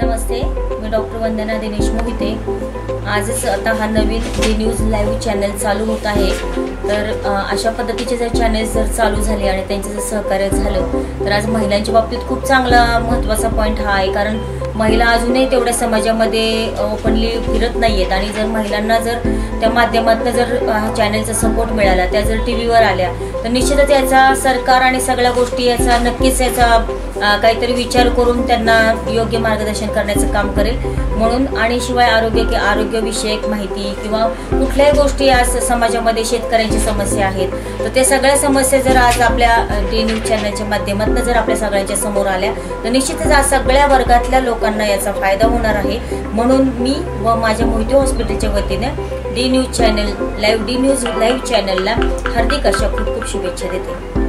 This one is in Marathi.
नमस्ते मी डॉक्टर वंदना दिनेश मोहिते. आजच आता हा नवीन डी न्यूज लाईव्ह चॅनल चालू होत आहे. तर अशा पद्धतीचे जर चॅनेल्स जर चालू झाले आणि त्यांचं जर सहकार्य झालं तर आज महिलांच्या बाबतीत खूप चांगला महत्त्वाचा पॉईंट हा आहे. कारण महिला अजूनही तेवढ्या समाजामध्ये ओपनली फिरत नाही आहेत आणि जर महिलांना जर त्या माध्यमातून जर चॅनलचा सपोर्ट मिळाला त्या जर टी व्हीवर आल्या तर निश्चितच याचा सरकार आणि सगळ्या गोष्टी याचा नक्कीच याचा काहीतरी विचार करून त्यांना योग्य मार्गदर्शन करण्याचं काम करेल. म्हणून आणि शिवाय आरोग्य की आरोग्यविषयक माहिती किंवा कुठल्याही गोष्टी आज समाजामध्ये शेतकऱ्यांची समस्या आहेत तर त्या सगळ्या समस्या जर आज आपल्या डी न्यूज चॅनलच्या माध्यमातून जर आपल्या सगळ्यांच्या समोर आल्या तर निश्चितच आज सगळ्या वर्गातल्या लोकांना याचा फायदा होणार आहे. म्हणून मी व माझ्या मोहिते हॉस्पिटलच्या वतीने D news channel live D news live चॅनलला हार्दिक अशा खूप खूप शुभेच्छा देते.